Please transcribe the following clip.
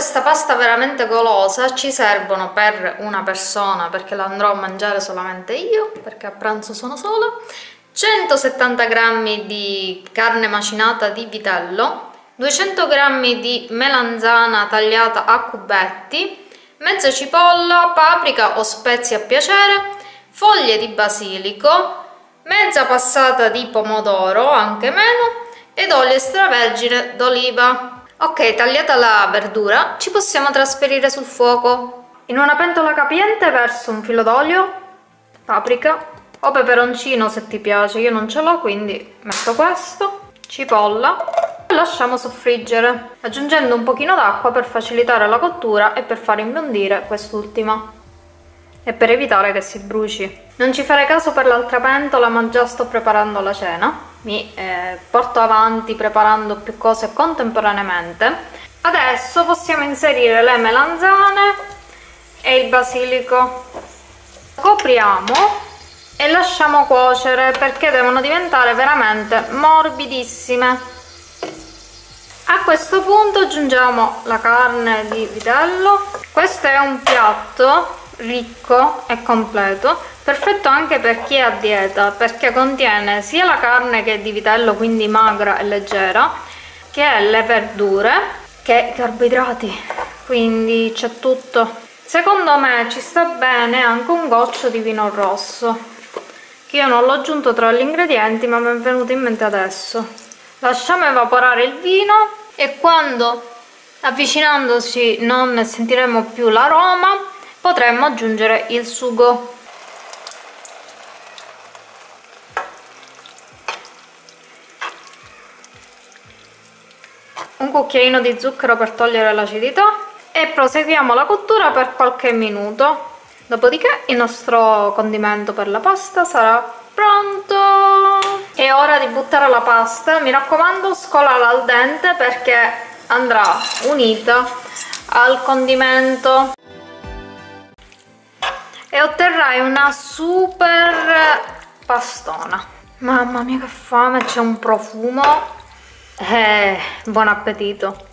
questa pasta veramente golosa ci servono per una persona, perché la andrò a mangiare solamente io, perché a pranzo sono sola, 170 g di carne macinata di vitello, 200 g di melanzana tagliata a cubetti, mezza cipolla, paprika o spezie a piacere, foglie di basilico, mezza passata di pomodoro, anche meno, ed olio extravergine d'oliva. Ok, tagliata la verdura, ci possiamo trasferire sul fuoco. In una pentola capiente verso un filo d'olio, paprika o peperoncino se ti piace, io non ce l'ho quindi metto questo, cipolla e lasciamo soffriggere, aggiungendo un pochino d'acqua per facilitare la cottura e per far imbiondire quest'ultima e per evitare che si bruci. Non ci fare caso per l'altra pentola ma già sto preparando la cena mi eh, porto avanti preparando più cose contemporaneamente. Adesso possiamo inserire le melanzane e il basilico. Copriamo e lasciamo cuocere perché devono diventare veramente morbidissime. A questo punto aggiungiamo la carne di vitello. Questo è un piatto ricco e completo perfetto anche per chi è a dieta perché contiene sia la carne che di vitello quindi magra e leggera che le verdure che i carboidrati. Quindi c'è tutto. Secondo me ci sta bene anche un goccio di vino rosso che io non l'ho aggiunto tra gli ingredienti ma mi è venuto in mente adesso. Lasciamo evaporare il vino e quando avvicinandosi non sentiremo più l'aroma potremmo aggiungere il sugo. Un cucchiaino di zucchero per togliere l'acidità e proseguiamo la cottura per qualche minuto. Dopodiché il nostro condimento per la pasta sarà pronto. È ora di buttare la pasta. Mi raccomando scolala al dente perché andrà unita al condimento e otterrai una super pastona. Mamma mia che fame c'è un profumo. Eh, buon appetito